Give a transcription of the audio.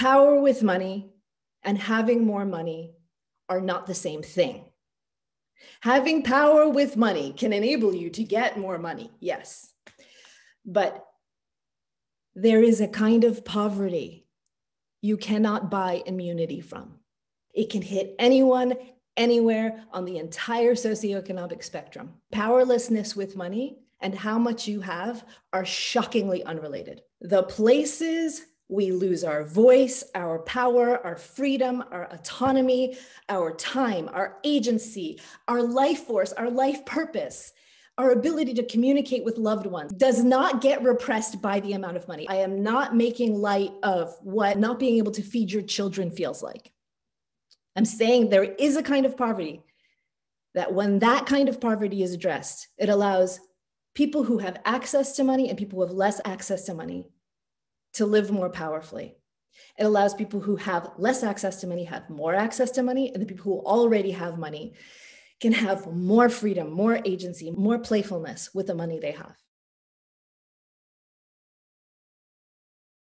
Power with money and having more money are not the same thing. Having power with money can enable you to get more money, yes. But there is a kind of poverty you cannot buy immunity from. It can hit anyone, anywhere on the entire socioeconomic spectrum. Powerlessness with money and how much you have are shockingly unrelated. The places we lose our voice, our power, our freedom, our autonomy, our time, our agency, our life force, our life purpose, our ability to communicate with loved ones does not get repressed by the amount of money. I am not making light of what not being able to feed your children feels like. I'm saying there is a kind of poverty that when that kind of poverty is addressed, it allows people who have access to money and people who have less access to money to live more powerfully. It allows people who have less access to money have more access to money, and the people who already have money can have more freedom, more agency, more playfulness with the money they have.